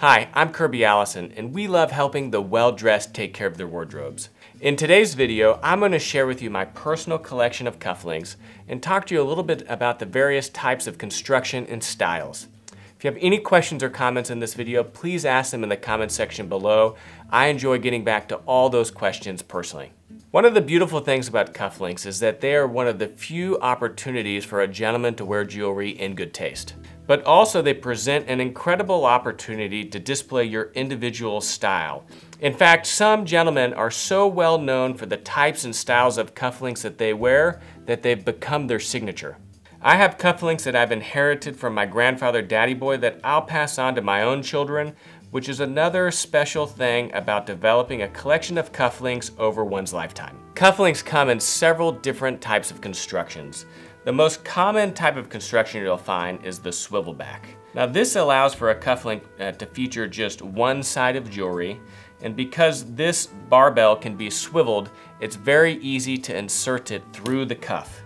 Hi, I'm Kirby Allison, and we love helping the well-dressed take care of their wardrobes. In today's video, I'm going to share with you my personal collection of cufflinks and talk to you a little bit about the various types of construction and styles. If you have any questions or comments in this video, please ask them in the comment section below. I enjoy getting back to all those questions personally. One of the beautiful things about cufflinks is that they are one of the few opportunities for a gentleman to wear jewelry in good taste but also they present an incredible opportunity to display your individual style. In fact, some gentlemen are so well known for the types and styles of cufflinks that they wear that they've become their signature. I have cufflinks that I've inherited from my grandfather Daddy Boy that I'll pass on to my own children, which is another special thing about developing a collection of cufflinks over one's lifetime. Cufflinks come in several different types of constructions. The most common type of construction you'll find is the swivel back. Now this allows for a cufflink uh, to feature just one side of jewelry, and because this barbell can be swiveled, it's very easy to insert it through the cuff.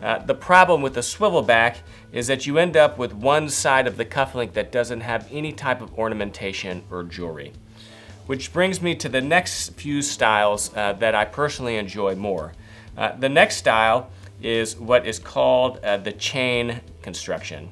Uh, the problem with the swivel back is that you end up with one side of the cufflink that doesn't have any type of ornamentation or jewelry. Which brings me to the next few styles uh, that I personally enjoy more. Uh, the next style is what is called uh, the chain construction.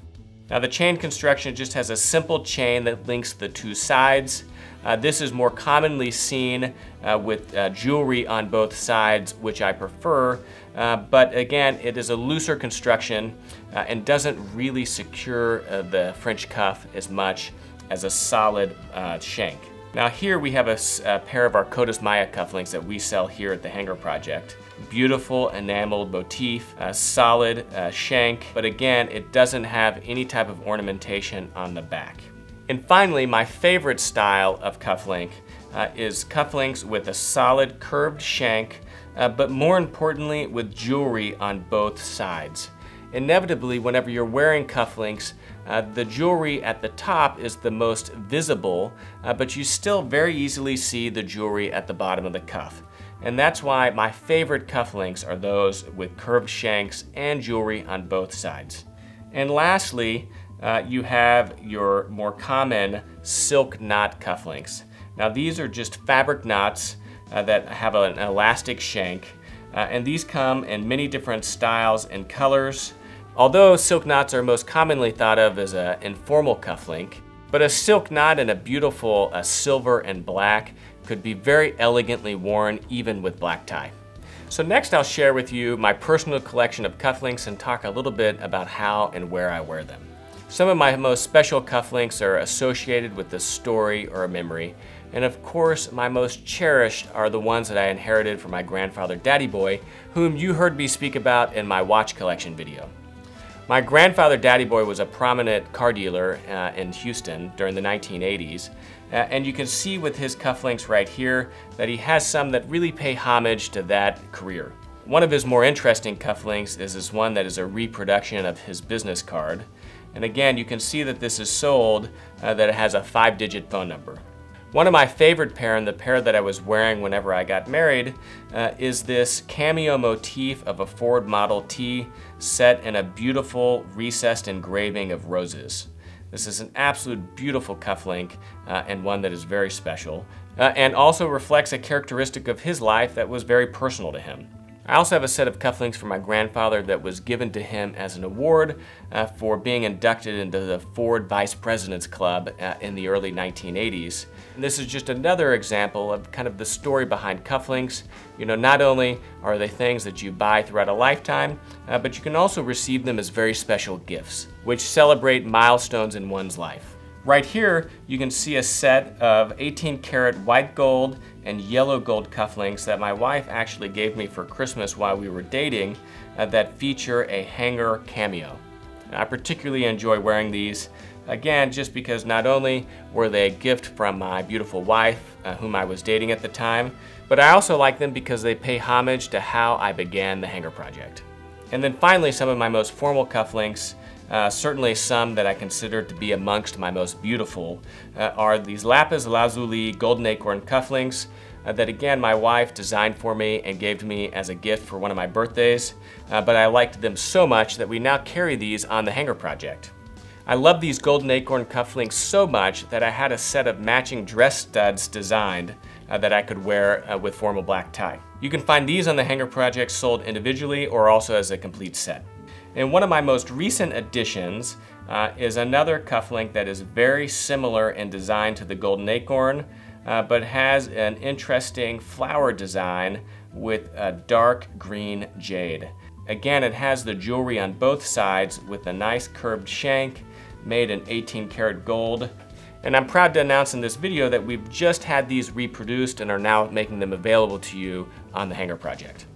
Now the chain construction just has a simple chain that links the two sides. Uh, this is more commonly seen uh, with uh, jewelry on both sides, which I prefer. Uh, but again, it is a looser construction uh, and doesn't really secure uh, the French cuff as much as a solid shank. Now here we have a, a pair of our Codis Maya cufflinks that we sell here at the Hanger Project beautiful enameled motif, solid shank, but again, it doesn't have any type of ornamentation on the back. And finally, my favorite style of cufflink uh, is cufflinks with a solid curved shank, uh, but more importantly, with jewelry on both sides. Inevitably, whenever you're wearing cufflinks, uh, the jewelry at the top is the most visible, uh, but you still very easily see the jewelry at the bottom of the cuff. And that's why my favorite cufflinks are those with curved shanks and jewelry on both sides. And lastly, uh, you have your more common silk knot cufflinks. Now these are just fabric knots uh, that have an elastic shank. Uh, and these come in many different styles and colors. Although silk knots are most commonly thought of as an informal cufflink, but a silk knot in a beautiful uh, silver and black could be very elegantly worn even with black tie. So next I'll share with you my personal collection of cufflinks and talk a little bit about how and where I wear them. Some of my most special cufflinks are associated with a story or a memory, and of course my most cherished are the ones that I inherited from my grandfather Daddy Boy, whom you heard me speak about in my watch collection video. My grandfather Daddy Boy was a prominent car dealer uh, in Houston during the 1980s, uh, and you can see with his cufflinks right here that he has some that really pay homage to that career. One of his more interesting cufflinks is this one that is a reproduction of his business card. And again, you can see that this is sold, uh, that it has a five digit phone number. One of my favorite pair, and the pair that I was wearing whenever I got married, uh, is this cameo motif of a Ford Model T set in a beautiful recessed engraving of roses. This is an absolute beautiful cufflink uh, and one that is very special uh, and also reflects a characteristic of his life that was very personal to him. I also have a set of cufflinks for my grandfather that was given to him as an award uh, for being inducted into the Ford Vice President's Club uh, in the early 1980s. And this is just another example of kind of the story behind cufflinks. You know, not only are they things that you buy throughout a lifetime, uh, but you can also receive them as very special gifts, which celebrate milestones in one's life. Right here, you can see a set of 18 karat white gold and yellow gold cufflinks that my wife actually gave me for Christmas while we were dating uh, that feature a hanger cameo. And I particularly enjoy wearing these, again, just because not only were they a gift from my beautiful wife, uh, whom I was dating at the time, but I also like them because they pay homage to how I began the Hanger Project. And then finally, some of my most formal cufflinks uh, certainly some that I consider to be amongst my most beautiful uh, are these Lapis Lazuli Golden Acorn cufflinks uh, that again my wife designed for me and gave to me as a gift for one of my birthdays, uh, but I liked them so much that we now carry these on the Hanger Project. I love these golden acorn cufflinks so much that I had a set of matching dress studs designed uh, that I could wear uh, with formal black tie. You can find these on the Hanger Project sold individually or also as a complete set. And one of my most recent additions uh, is another cufflink that is very similar in design to the golden acorn, uh, but has an interesting flower design with a dark green jade. Again, it has the jewelry on both sides with a nice curved shank made in 18 karat gold. And I'm proud to announce in this video that we've just had these reproduced and are now making them available to you on the Hanger Project.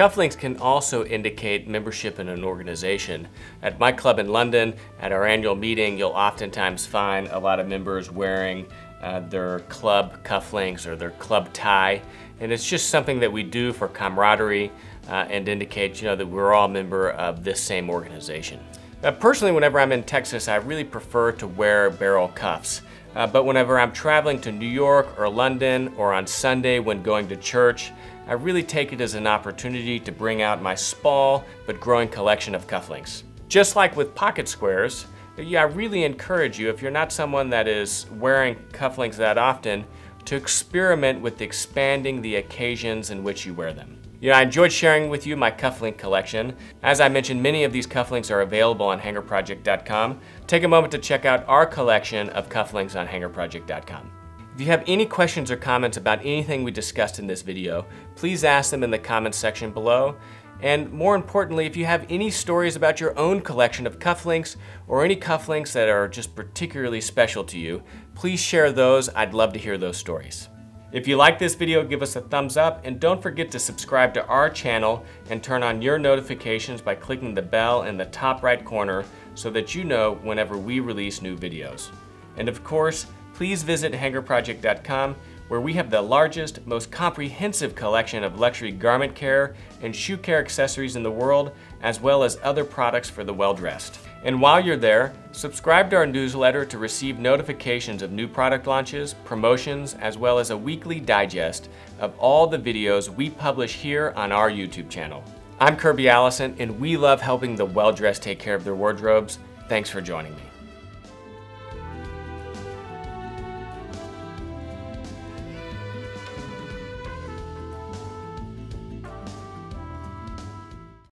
Cufflinks can also indicate membership in an organization. At my club in London, at our annual meeting, you'll oftentimes find a lot of members wearing uh, their club cufflinks or their club tie. And it's just something that we do for camaraderie uh, and indicate you know, that we're all a member of this same organization. Now, personally, whenever I'm in Texas, I really prefer to wear barrel cuffs. Uh, but whenever I'm traveling to New York or London or on Sunday when going to church, I really take it as an opportunity to bring out my small but growing collection of cufflinks. Just like with pocket squares, yeah, I really encourage you, if you're not someone that is wearing cufflinks that often, to experiment with expanding the occasions in which you wear them. Know, I enjoyed sharing with you my cufflink collection. As I mentioned, many of these cufflinks are available on hangerproject.com. Take a moment to check out our collection of cufflinks on hangerproject.com. If you have any questions or comments about anything we discussed in this video, please ask them in the comments section below. And more importantly, if you have any stories about your own collection of cufflinks or any cufflinks that are just particularly special to you, please share those. I'd love to hear those stories. If you like this video, give us a thumbs up and don't forget to subscribe to our channel and turn on your notifications by clicking the bell in the top right corner so that you know whenever we release new videos. And of course, please visit hangerproject.com where we have the largest, most comprehensive collection of luxury garment care and shoe care accessories in the world, as well as other products for the well-dressed. And while you're there, subscribe to our newsletter to receive notifications of new product launches, promotions, as well as a weekly digest of all the videos we publish here on our YouTube channel. I'm Kirby Allison, and we love helping the well-dressed take care of their wardrobes. Thanks for joining me.